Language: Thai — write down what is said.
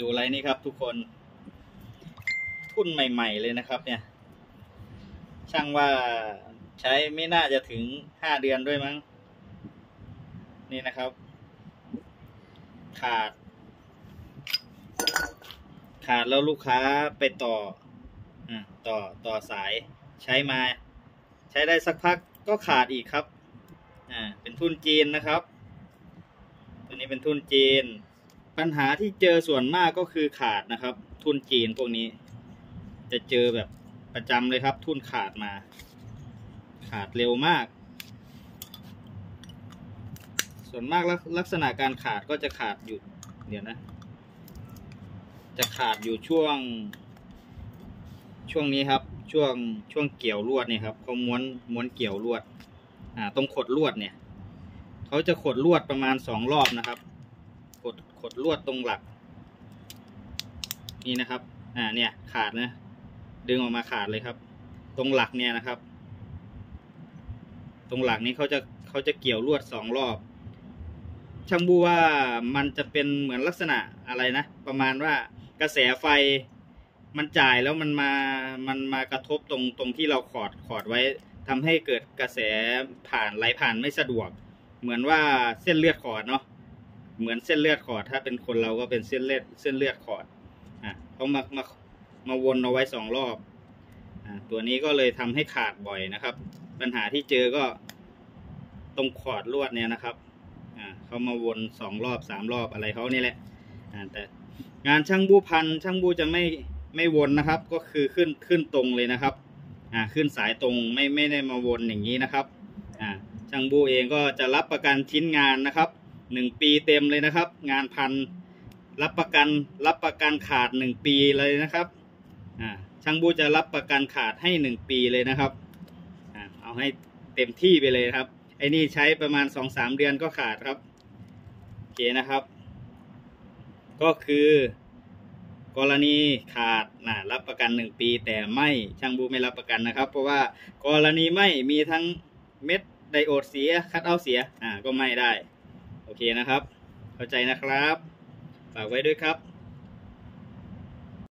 ดูอะไรนี่ครับ ทุกคน ทุ่นใหม่ ๆ เลยนะครับ เนี่ย ช่างว่าใช้ไม่น่าจะถึงห้าเดือนด้วยมั้ง นี่นะครับ ขาด ขาดแล้วลูกค้าไปต่ออต่อต่อสายใช้มา ใช้ได้สักพักก็ขาดอีกครับ อ่า เป็นทุนจีนนะครับ ตัวนี้เป็นทุนจีน ปัญหาที่เจอส่วนมากก็คือขาดนะครับ ทุนจีนพวกนี้ จะเจอแบบประจำเลยครับ ทุนขาดมา ขาดเร็วมาก ส่วนมากลักษณะการขาดก็จะขาดอยู่เดี๋ยวนะ จะขาดอยู่ช่วง ช่วงนี้ครับ ช่วงช่วงเกี่ยวลวดเนี่ยครับเขาม้วนม้วนเกี่ยวลวด อ่า ตรงขดลวดเนี่ยเขาจะขดลวดประมาณสองรอบนะครับ ขดขดลวดตรงหลัก นี่นะครับ อ่าเนี่ยขาดนะ ดึงออกมาขาดเลยครับ ตรงหลักเนี่ยนะครับ ตรงหลักนี้เขาจะเขาจะเกี่ยวลวดสองรอบ ช่างบูว่ามันจะเป็นเหมือนลักษณะอะไรนะ ประมาณว่ากระแสไฟมันจ่ายแล้วมันมา มันมากระทบตรงตรงที่เราขอดขอดไว้ทำให้เกิดกระแสผ่านไหลผ่านไม่สะดวก เหมือนว่าเส้นเลือดขอดเนาะ เหมือนเส้นเลือดขอด ถ้าเป็นคนเราก็เป็นเส้นเลือดเส้นเลือดขอดอะเขามามามาวนเอาไว้สองรอบอ่าตัวนี้ก็เลยทำให้ขาดบ่อยนะครับ ปัญหาที่เจอก็ตรงขอดลวดเนี่ยนะครับอ่าเขามาวนสองรอบสามรอบอะไรเขานี่แหละอ่าแต่งานช่างบูพันช่างบูจะไม่ไม่วนนะครับ ก็คือขึ้นขึ้นตรงเลยนะครับอ่าขึ้นสายตรงไม่ไม่ได้มาวนอย่างนี้นะครับอ่าช่างบูเองก็จะรับประกันชิ้นงานนะครับ หนึ่งปีเต็มเลยนะครับ งานพันรับประกันรับประกันขาดหนึ่งปีเลยนะครับอ่าช่างบูจะรับประกันขาดให้หนึ่งปีเลยนะครับอ่าเอาให้เต็มที่ไปเลยครับไอ้นี่ใช้ประมาณสองสามเดือนก็ขาดครับโอเคนะครับ ก็คือกรณีขาดนะรับประกันหนึ่งปี แต่ไม่ช่างบูไม่รับประกันนะครับ เพราะว่ากรณีไม่มีทั้งเม็ดไดโอดเสียคัดเอาเสียอ่าก็ไม่ได้ โอเคนะครับ เข้าใจนะครับ ฝากไว้ด้วยครับ